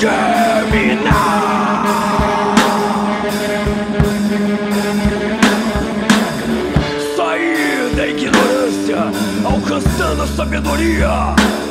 germinar. Sair da ignorância, alcançando a sabedoria.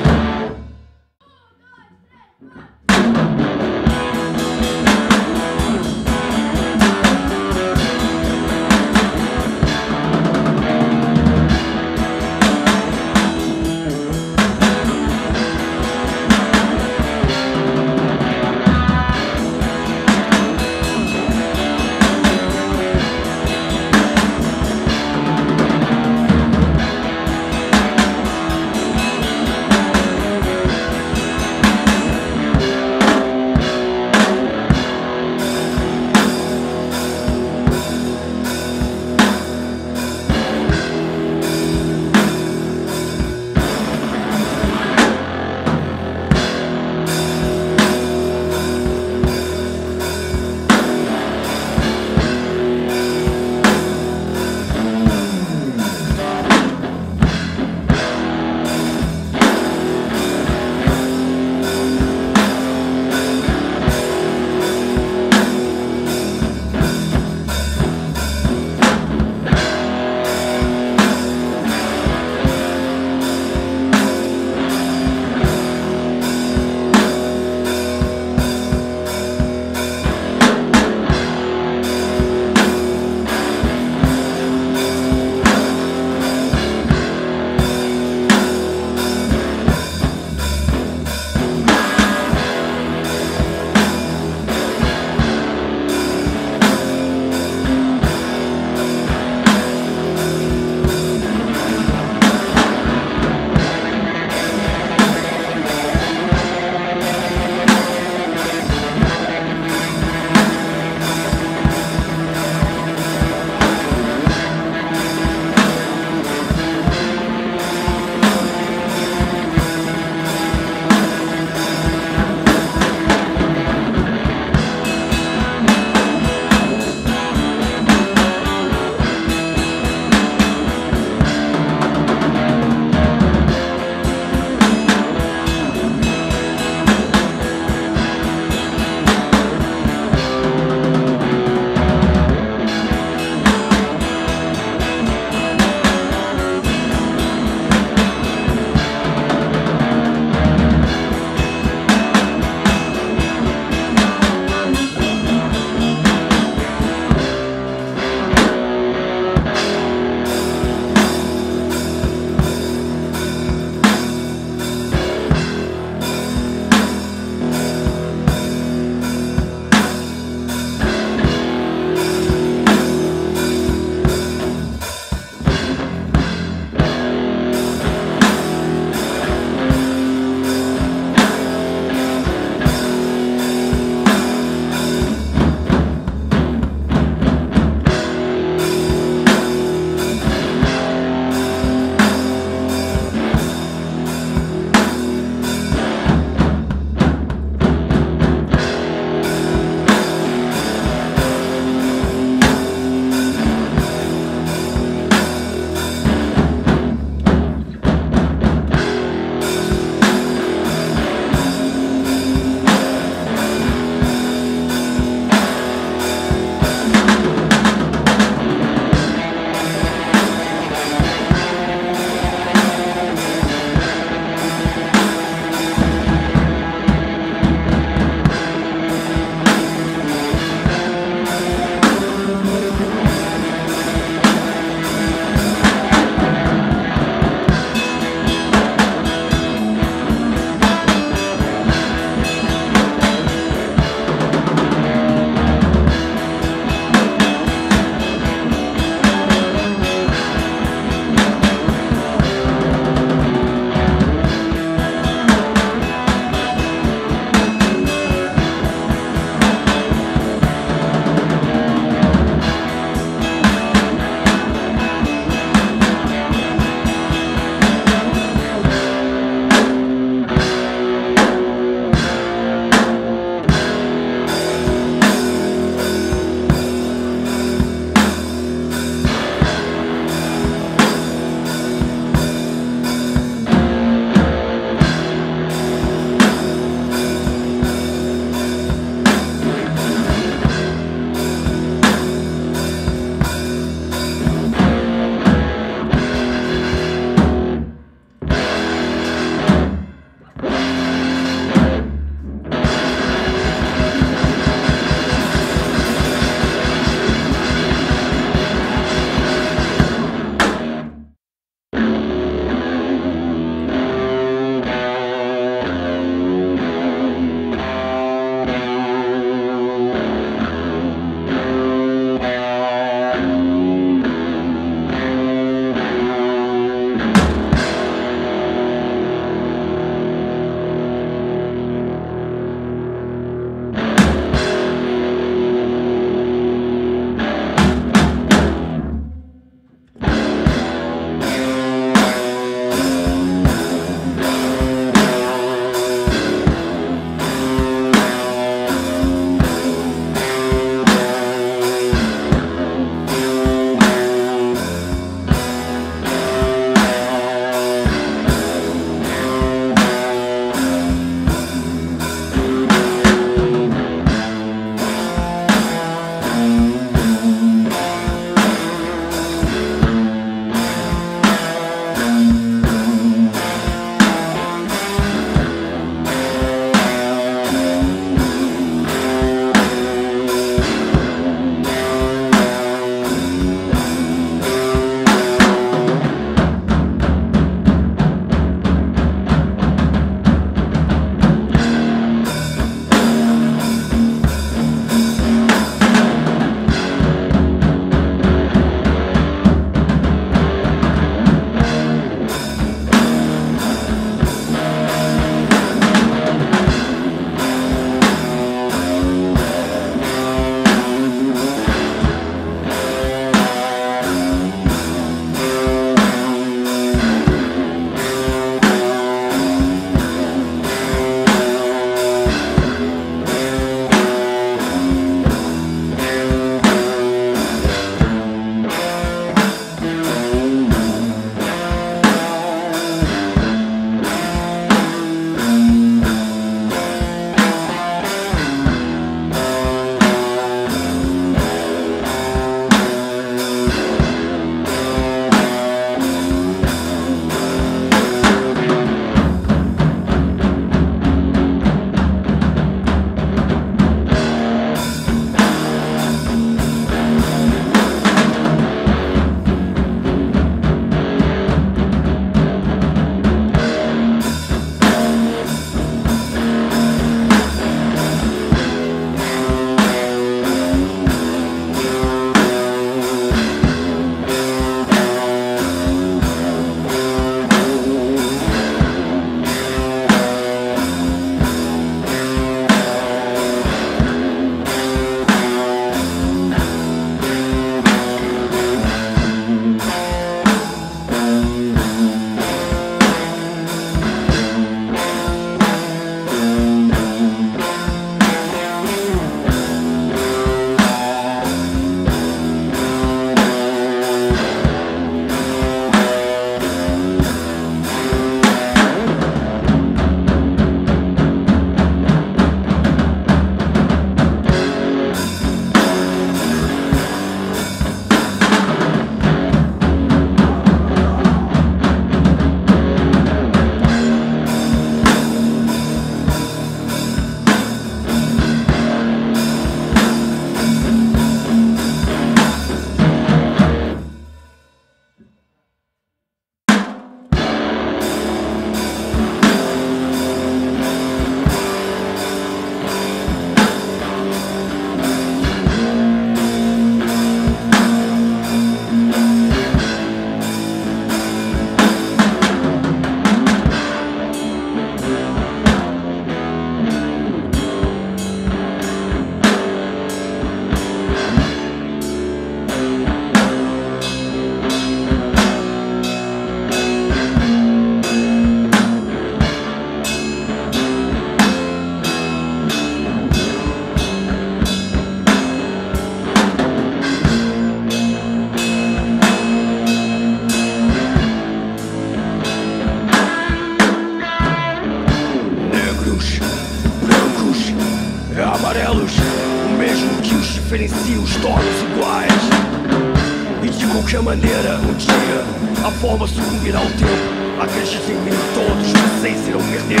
Maneira, um dia a forma sucumbirá ao tempo. Acredite em mim, todos vocês irão perder.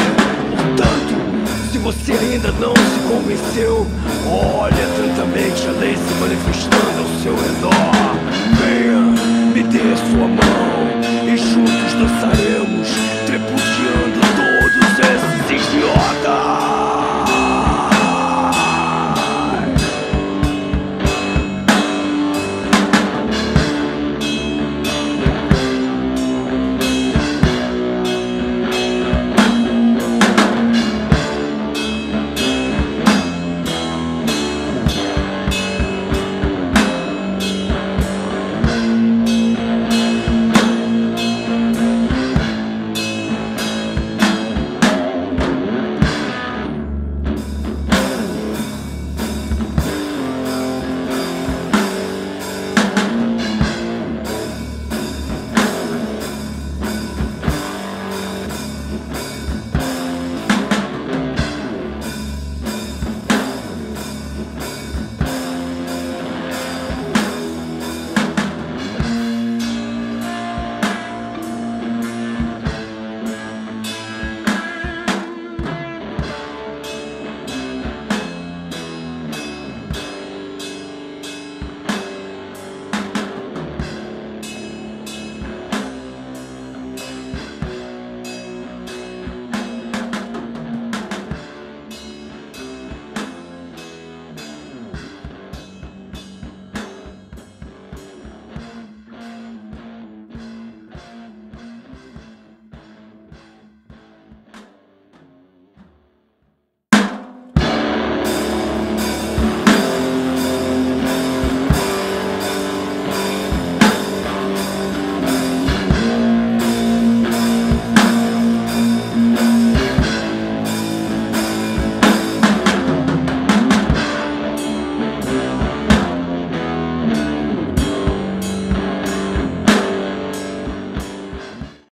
Portanto, se você ainda não se convenceu, olha atentamente a lei se manifestando ao seu redor. Venha, me dê sua mão